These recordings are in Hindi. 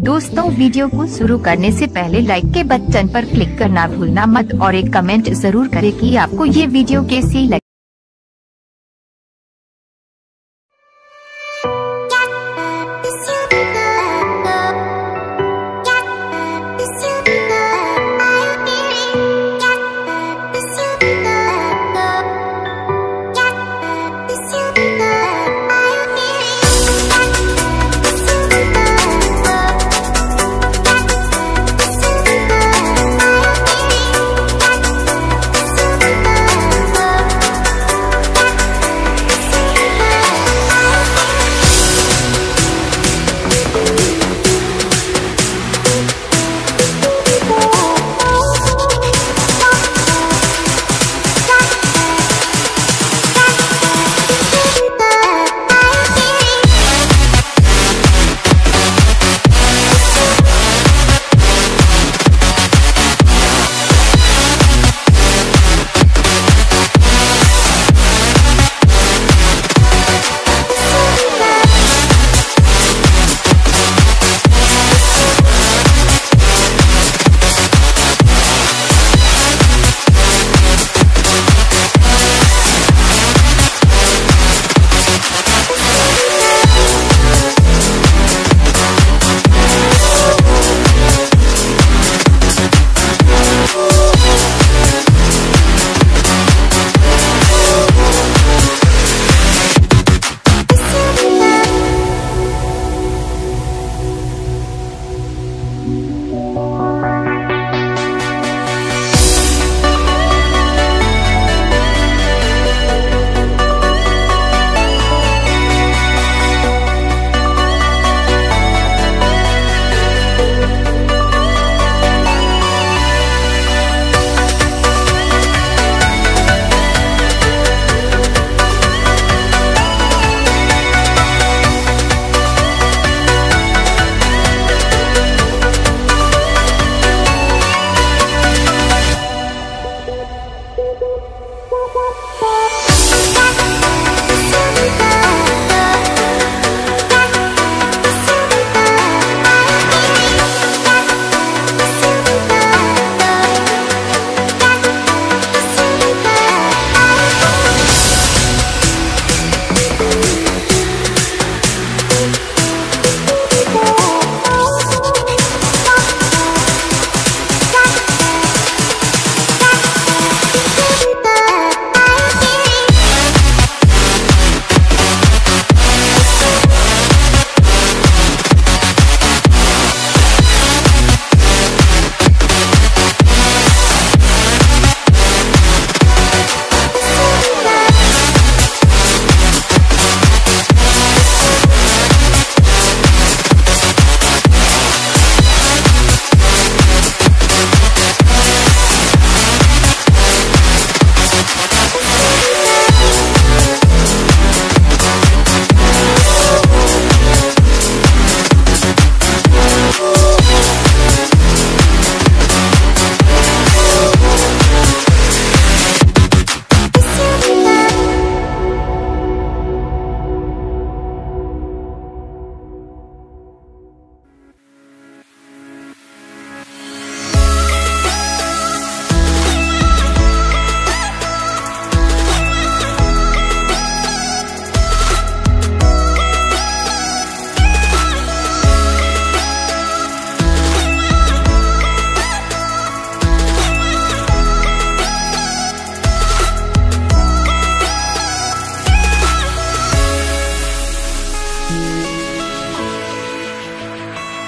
दोस्तों, वीडियो को शुरू करने से पहले लाइक के बटन पर क्लिक करना भूलना मत और एक कमेंट ज़रूर करें कि आपको ये वीडियो कैसी लगी।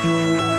thank you